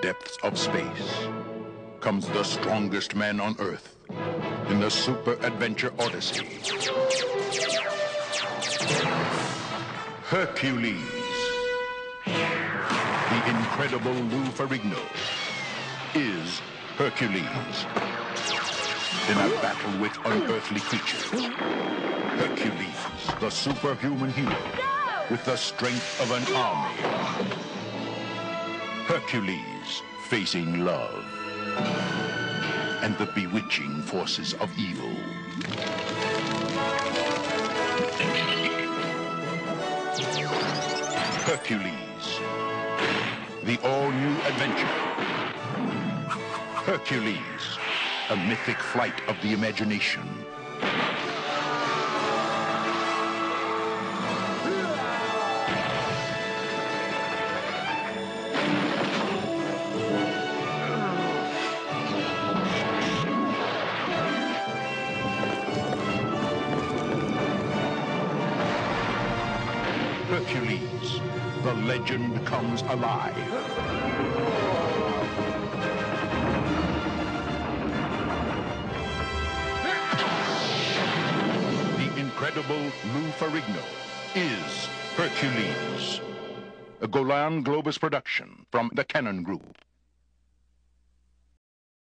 depths of space comes the strongest man on Earth in the Super Adventure Odyssey. Hercules. The incredible Lou Ferrigno is Hercules. In a battle with unearthly creatures, Hercules, the superhuman hero, with the strength of an army. Hercules facing love and the bewitching forces of evil. Hercules, the all-new adventure. Hercules, a mythic flight of the imagination. Hercules, the legend comes alive. The incredible Lou Ferrigno is Hercules. A Golan Globus production from the Cannon Group.